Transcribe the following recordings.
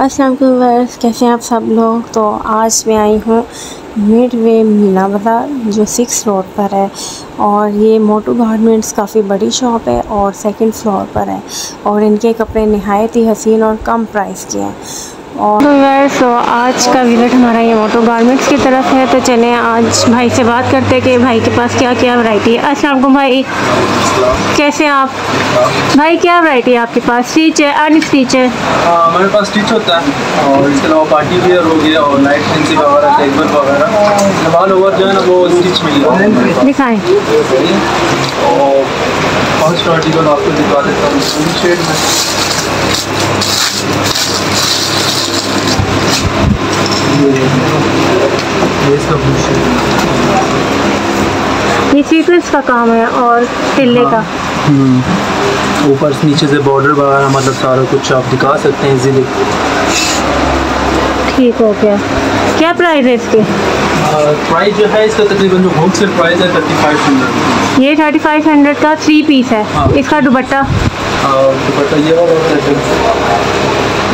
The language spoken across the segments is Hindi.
अस्सलाम वालेकुम कैसे हैं आप सब लोग? तो आज मैं आई हूँ मिड वे मीना बाज़ार, जो सिक्स रोड पर है। और ये मोटू गारमेंट्स काफ़ी बड़ी शॉप है और सेकंड फ्लोर पर है। और इनके कपड़े नहायत ही हसीन और कम प्राइस के हैं। और तो आज का विज़िट हमारा ये मोटो गारमेंट्स की तरफ़ है तो चलें आज भाई से बात करते हैं कि भाई के पास क्या क्या वैरायटी है। अस्सलाम भाई। कैसे हैं आप? भाई क्या वैरायटी है आपके पास? स्टिच है अन स्टिच है? हाँ, हमारे पास स्टिच होता है और इसके अलावा पार्टी वेयर हो गया और लाइट फैंसी वगैरह टेबल वगैरह। ऑल ओवर जो है ना वो स्टिच मिल जाएगा दिखाएँ। और फ़र्स्ट आर्टिकल आपको दिखा देता हूँ। शेड में। ये सीक्वेंस का काम है और तिल्ले का। हम्म। ऊपर से नीचे से बॉर्डर वगैरह मतलब सारा कुछ आप दिखा सकते हैं इजीली ठीक हो गया। क्या प्राइस है इसके? प्राइस जो है इसका तकरीबन जो होल सेल प्राइस है थर्टी फाइव हंड्रेड ये थर्टी फाइव हंड्रेड का थ्री पीस है। हाँ। इसका दुपट्टा? दुपट्टा ये वाला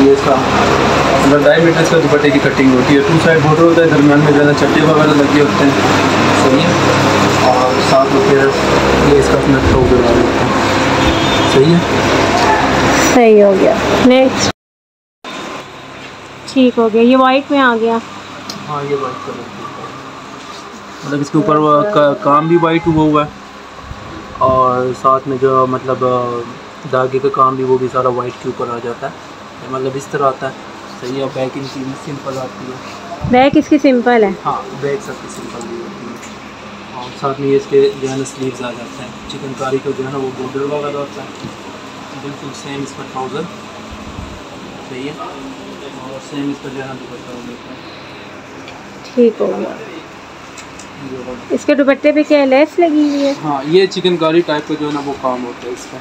ये इसका मतलब ढाई मीटर से दुपट्टे की कटिंग होती है। टू साइड बॉर्डर होता है दरमियान में ज़्यादा चट्टे वगैरह लगे होते हैं। सही है? और साथ में फिर ये इसका अपना होते हैं। सही है? सही हो गया। नेक्स्ट ठीक हो गया। ये वाइट में आ गया। हाँ ये वाइट कलर मतलब इसके ऊपर का, काम भी वाइट हुआ हुआ है। और साथ में जो मतलब धागे का काम भी वो भी सारा वाइट के ऊपर आ जाता है। मतलब इस तरह आता है। सही है बैक इनकी भी सिंपल आती है। बैक इसकी सिंपल है? हाँ बैक सबकी सिंपल भी होती है। और साथ में इसके जो है ना स्लीव्स आ जाते हैं। चिकनकारी का जो है ना वो बॉर्डर वगैरह होता है। बिल्कुल सेम इसका ट्राउज़र सही है। और सेम इसका जो है ना दुपट्टा होता है। ठीक हो गया। इसके दुपट्टे पे क्या लेस लगी हुई है? हाँ ये चिकनकारी टाइप का जो है ना वो काम होता है इसका।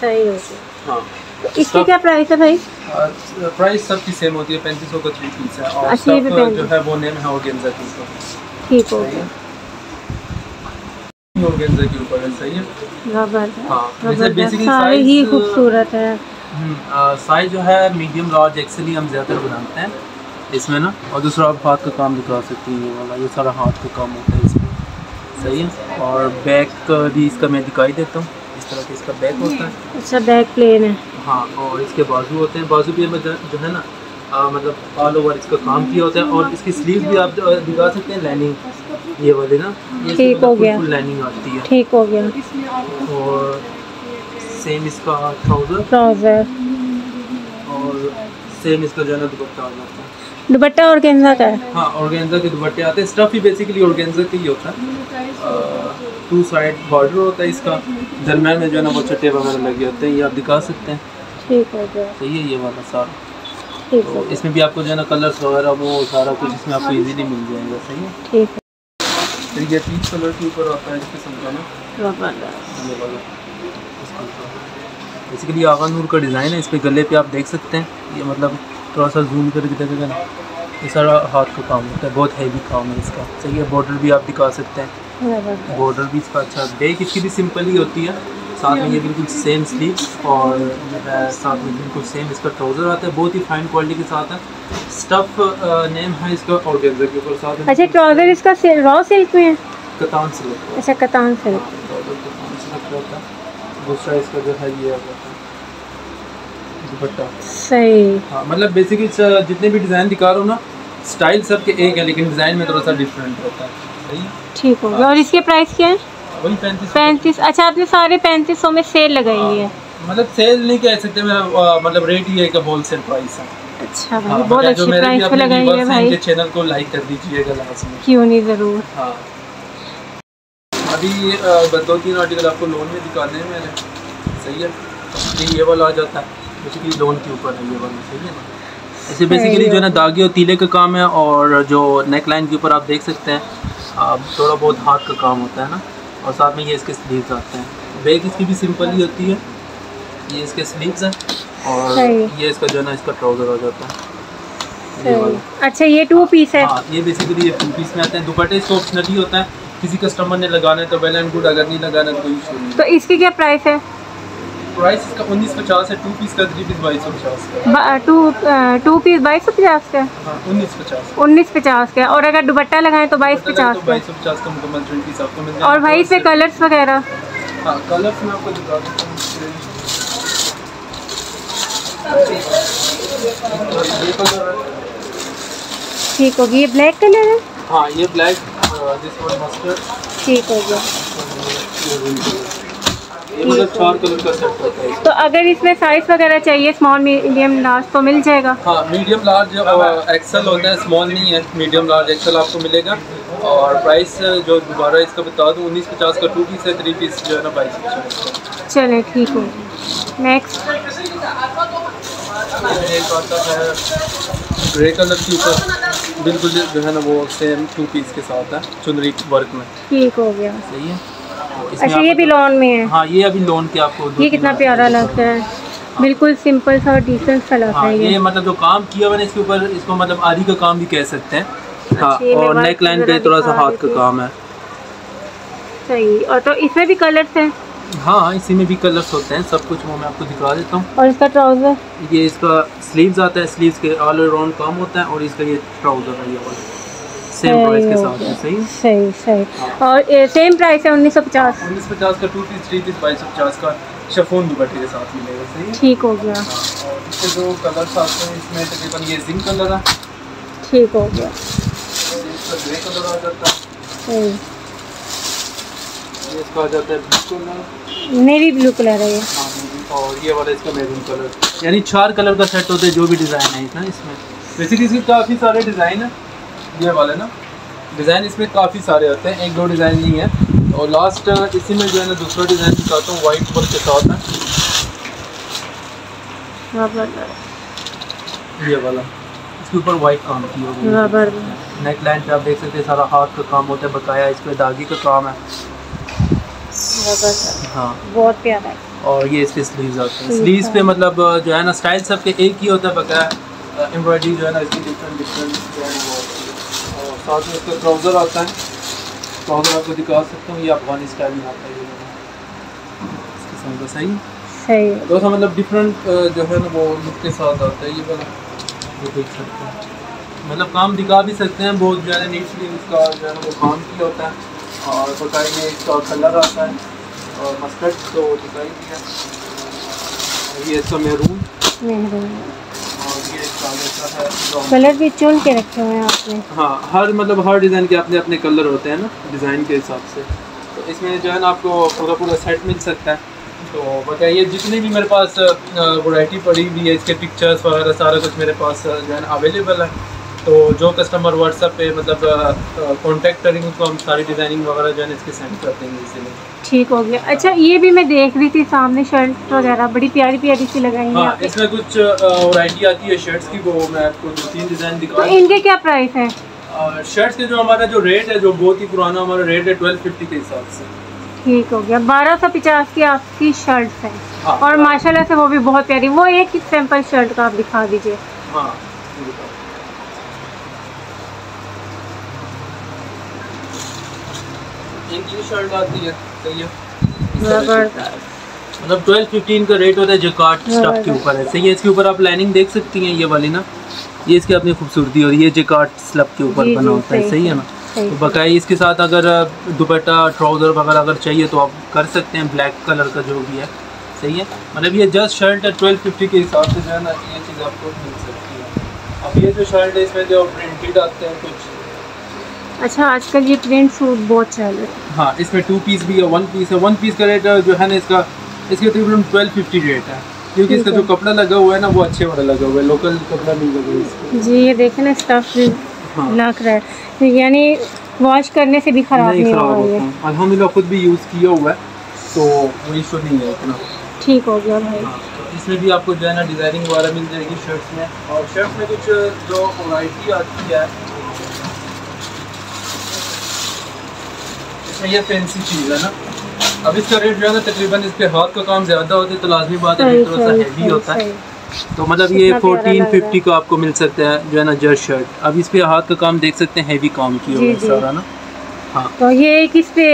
सही हो गया। हाँ। इसकी क्या प्राइस है भाई? प्राइस सबकी सेम होती है पैंतीस सौ का थ्री पीस है और अस्सी सब जो है वो नेम है ऑर्गेन्जा के ऊपर। ठीक हो गया। ऑर्गेन्जा के ऊपर है सही है? ज़बरदस्त हाँ जैसे बेसिकली सारे ही खूबसूरत है। साइज़ जो है मीडियम लार्ज एक्सली हम ज़्यादातर बनाते हैं इसमें ना। और दूसरा आप हाथ का काम दिखा सकती हैं वाला ये सारा हाथ का काम होता है इसमें। सही है? और बैक भी इसका मैं दिखाई देता हूँ। इस तरह का इसका बैक होता है। अच्छा बैक प्लेन है। हाँ और इसके बाजू होते हैं। बाजू भी जो है ना आ, मतलब ऑल ओवर इसका काम किया होता है। और इसकी स्लीव भी आप दिखा सकते हैं लाइनिंग ये वाली ना ठीक मतलब हो गया। लाइनिंग आती है। ठीक हो गया। और सेम इसका ट्राउज़र ट्राउज़र और सेम इसका जो है ना दुपट्टा आ जाता है। दुपट्टा और गेंजा का है। हाँ ऑर्गेन्जा के दुपट्टे आते हैं। स्टफ़ ही बेसिकली ऑर्गेन्जा का ही होता है। टू साइड बॉर्डर होता है इसका। दरम्यान में जो है ना वो चट्टे वगैरह लगे होते हैं। ये आप दिखा सकते हैं। ठीक हो सही है ये वाला सारा। तो इसमें भी आपको जो है ना कलर्स वगैरह वो सारा कुछ इसमें आपको इजीली मिल जाएगा। सही है? ठीक है। फिर ये पीच कलर के ऊपर आता है इस किस्म का ना? ये वाला। बेसिकली आगा नूर का डिज़ाइन है। इस पर गले पे आप देख सकते हैं। ये मतलब थोड़ा सा जूम करके देखेगा ना ये सारा हाथ का काम होता है बहुत हैवी काम है इसका। सही है बॉर्डर भी आप दिखा सकते हैं। बॉर्डर भी इसका अच्छा बैक इसकी भी सिंपल ही होती है। साथ में ये बिल्कुल सेम स्लीव और साथ में बिल्कुल सेम इसका ट्राउज़र आता है बहुत ही फाइन क्वालिटी के साथ है। स्टफ़ नेम है इसका और के ऊपर साथ अच्छा ट्राउज़र इसका रॉ सिल्क में है? कतान सिल्क अच्छा कतान सिल्क दूसरा इसका जो है ये दुपट्टा। सही। हाँ मतलब बेसिकली जितने भी डिज़ाइन दिखा रहा हूँ ना स्टाइल सब के एक है लेकिन डिज़ाइन में थोड़ा सा डिफरेंट रहता है। सही? ठीक हो गया। और इसके प्राइस क्या है? वही पैंतीस पैंतीस अच्छा आपने सारे पैंतीस सौ में सेल लगाई है। मतलब सेल नहीं कह सकते मेरा मतलब रेट ही है कि होलसेल प्राइस है। अच्छा भाई हाँ, बहुत मतलब अच्छी प्राइस पे लगाई है भाई। चैनल को लाइक कर दीजिएगा लास्ट में। क्यों नहीं ज़रूर। हाँ। अभी दो तीन आर्टिकल आपको लोन में दिखाने हैं मैंने। सही है? तो ये वाला आ जाता है। बेसिकली लोन के ऊपर है ये वाला सही है ना? ऐसे बेसिकली जो है ना दागे और तीले का काम है और जो नेक लाइन के ऊपर आप देख सकते हैं थोड़ा बहुत हाथ का काम होता है ना? और साथ में ये इसके स्लीव्स आते हैं। बैग इसकी भी सिंपल ही होती है। ये इसके स्लीव्स हैं और ये इसका जो है ना इसका ट्राउज़र हो जाता है। ये अच्छा ये टू पीस है। हाँ ये बेसिकली ये टू पीस में आते हैं। दुपट्टे इसको ऑप्शनली होता है। किसी कस्टमर ने लगाना है तो वेल एंड गुड अगर नहीं लगाना तो इशू नहीं तो इसकी क्या प्राइस है? प्राइस इसका उन्नीस पचास है टू पीस का थ्री पीस बाईस सौ पचास टू टू पीस बाईस सौ पचास का हाँ? उन्नीस पचास उन्नीस पचास का और अगर दुपट्टा लगाएँ तो बाईस पचास तो का बाईस सौ पचास का मुकम्मल थ्री पीस आपको मिल और भाई इसमें कलर्स वगैरह? हाँ कलर्स मैं आपको दिखा हूँ। है। ठीक होगी। ये ब्लैक कलर है? हाँ ये ब्लैक दिस वन मस्टर्ड ठीक हो गया है। तो अगर इसमें साइज़ वगैरह चाहिए स्मॉल मीडियम लार्ज तो मिल जाएगा? हाँ मीडियम लार्ज एक्सेल होता है स्मॉल नहीं है मीडियम लार्ज एक्सेल आपको मिलेगा। और प्राइस जो दोबारा इसका बता दूँ उन्नीस पचास का टू पीस है थ्री पीस जो है ना बाईस चले ठीक हो। नेक्स्ट ग्रे कलर के ऊपर। बिल्कुल जो है ना वो सेम टू पीस के साथ है चुनरी वर्क में। ठीक हो गया। सही है? अच्छा ये भी लॉन में है? हाँ ये अभी लोन के आपको ये कितना प्यारा लगता है। बिल्कुल सिंपल सा और डिसेंट सा लगता हाँ है ये। मतलब जो काम किया है इसके ऊपर इसको मतलब आरी का काम भी कह सकते हैं। हाँ और नेक लाइन पे थोड़ा सा हाथ का काम है। सही और तो इसमें भी कलर्स हैं? हाँ इसी में भी कलर्स होते हैं सब कुछ वो मैं आपको दिखा देता हूँ। और इसका ट्राउज़र ये इसका स्लीव्स आता है स्लीव्स के ऑल अराउंड काम होता है और इसका ये ट्राउज़र है ये वाला। सेम प्राइस के साथ सही सही सही और सेम प्राइस है उन्नीस सौ पचास। उन्नीस पचास का टू पीस थ्री पीस बाईस सौ पचास का शफोन दुपट्टे के साथ मिलेगा सही ठीक हो गया। हाँ, और इसके जो कलर्स आते हैं इसमें तकरीबन ये जिंक कलर है। ठीक हो गया। ग्रे कलर आ जाता है। ये इसका आ जाता है blue colour navy blue colour है ये। हाँ, और ये वाला इसका मैरून कलर यानी चार कलर का सेट होता है जो भी डिज़ाइन है इसमें। बेसिकली इसके काफ़ी सारे डिज़ाइन है। ये वाले ना डिज़ाइन इसमें काफ़ी सारे होते हैं। एक दो डिज़ाइन नहीं है। और लास्ट इसी में जो है ना दूसरा डिज़ाइन दिखाता हूँ वाइट वर्क के साथ है ये वाला। इसके ऊपर वाइट काम की होगी नेक लाइन पे आप देख सकते हैं सारा हाथ का काम होता है बकाया इस पर दागी का काम है। हाँ। बहुत प्यारा है और ये इसके स्लीव्स आते हैं। स्लीव्स पे मतलब जो है ना स्टाइल सबके एक ही होता है बकाया एम्ब्रॉयडरी जो है ना इसकी डिफरेंट डिफरेंट जो है ना है। साथ में इसका ट्राउज़र आता है। ट्राउज़र आपको दिखा सकता हूँ ये अफगानी स्टाइल में आता है। ये वाला। इस सही सही है। तो मतलब डिफरेंट जो है ना वो लुक के साथ आता है। ये वाला ये देख सकते हैं। मतलब काम दिखा भी सकते हैं बहुत ज़्यादा ना नीटली इसका जो है ना वो काम किया होता है। और बताइए इसका कलर आता है। और मस्टर्ड तो दिखाई दिया ये इसका मेरून मेहरून। है कलर भी चुन के रखे हुए हैं आपने। हाँ हर मतलब हर डिज़ाइन के अपने अपने कलर होते हैं ना डिज़ाइन के हिसाब से। तो इसमें जो है ना आपको पूरा पूरा सेट मिल सकता है। तो बताइए जितनी भी मेरे पास वैरायटी पड़ी हुई है इसके पिक्चर्स वगैरह सारा कुछ मेरे पास जो है ना अवेलेबल है। तो जो कस्टमर व्हाट्सएप पे मतलब कांटेक्ट करेंगे उसको हम सारी डिज़ाइनिंग वगैरह जो है इसके सेंड कर देंगे इसीलिए। ठीक हो गया। अच्छा ये भी मैं देख रही थी सामने शर्ट वगैरह बड़ी प्यारी प्यारी सी लगाई हैं इसमें कुछ वैरायटी आती है शर्ट्स की वो मैं आपको दो तीन डिज़ाइन दिखा तो इनके क्या प्राइस है? शर्ट्स के जो हमारा जो रेट है जो बहुत ही पुराना हमारा रेट है ट्वेल्व फिफ्टी के हिसाब से। ठीक हो गया। बारह सौ पचास की आपकी शर्ट्स है। हाँ। और माशाल्लाह से वो भी बहुत प्यारी। वो एक सैंपल शर्ट का आप दिखा दीजिए। हाँ शर्ट आती है सही है। मतलब ट्वेल्व फिफ्टीन का रेट होता है जकार्ड स्टफ़ के ऊपर है। सही है इसके ऊपर आप लाइनिंग देख सकती हैं ये वाली ना। ये इसकी अपनी खूबसूरती और ये जकार्ड स्लब के ऊपर बना होता है सही है है, ना? तो बकाया इसके साथ अगर दुपट्टा ट्राउज़र वगैरह अगर चाहिए तो आप कर सकते हैं ब्लैक कलर का जो भी है। सही है? मतलब ये जस्ट शर्ट है ट्वेल्व फिफ्टी के हिसाब से जो है ना ये चीज़ आपको मिल सकती है। अब ये जो शर्ट है इसमें जो प्रिंटेड आते हैं कुछ अच्छा आजकल ये प्रिंट सूट बहुत चल रहे हैं। हाँ इसमें टू पीस भी है वन पीस है। वन पीस का रेट जो है ना इसका इसके तकरीबन ट्वेल्व फिफ्टी रेट है। क्योंकि इसका जो कपड़ा लगा हुआ है ना वो अच्छे वाला लगा हुआ है। लोकल कपड़ा नहीं लगा हुआ है जी ये देखें ना स्टफ़ हाँ। लग रहा है। यानी वॉश करने से भी खराब नहीं नहीं खराब होता है। अल्हम्दुलिल्लाह खुद भी यूज़ किया हुआ है तो वो इशू नहीं है इतना ठीक हो गया भाई। हाँ, तो इसमें भी आपको जो है ना डिज़ाइनिंग वगैरह मिल जाएगी शर्ट्स में। और शर्ट्स में कुछ जो वैरायटी आती है इसमें ये फैंसी चीज़ है ना। अब इसका रेट जो है ना तकरीबन इस पे हाथ का काम ज़्यादा होता है तो लाजमी बात है थोड़ा सा हैवी होता है। तो मतलब ये फोर्टीन फिफ्टी को आपको मिल सकता है जो है ना जर्ट शर्ट। अब इस पे हाथ का काम देख सकते हैं हैवी काम की है जी। सारा ना। हाँ। तो ये किस पे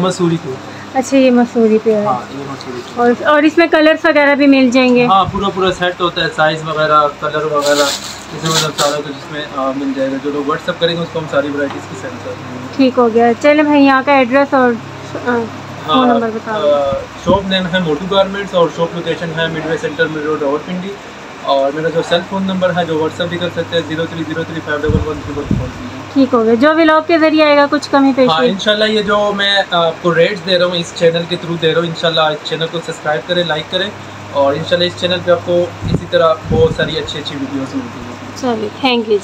मसूरी को अच्छा ये मसूरी पे है। हाँ ये मसूरी। और और इसमें कलर्स वगैरह भी मिल जाएँगे? हाँ पूरा पूरा सेट होता है साइज़ वगैरह कलर वगैरह इसमें मतलब सारा कुछ इसमें मिल जाएगा। जो लोग व्हाट्सअप करेंगे उसको हम सारी वैराइटीज़ की सेंड कर देंगे। ठीक हो गया। चले भाई यहाँ का एड्रेस और फ़ोन नंबर बताओ शॉप नेम है मोटू गारमेंट्स और शॉप लोकेशन है Midway Centre Mid Road Rawalpindi और मेरा जो सेल फ़ोन नंबर है जो व्हाट्सअप भी कर सकते हैं zero three zero three five double one zero four ठीक हो गया। जो व्लॉग के ज़रिए आएगा कुछ कमी हाँ इनशाला इंशाल्लाह ये जो मैं आपको रेट्स दे रहा हूँ इस चैनल के थ्रू दे रहा हूँ इंशाल्लाह इस चैनल को सब्सक्राइब करें लाइक करें और इनशाला इस चैनल पे आपको इसी तरह बहुत सारी अच्छी अच्छी वीडियोज़ मिलती है। चलिए थैंक यू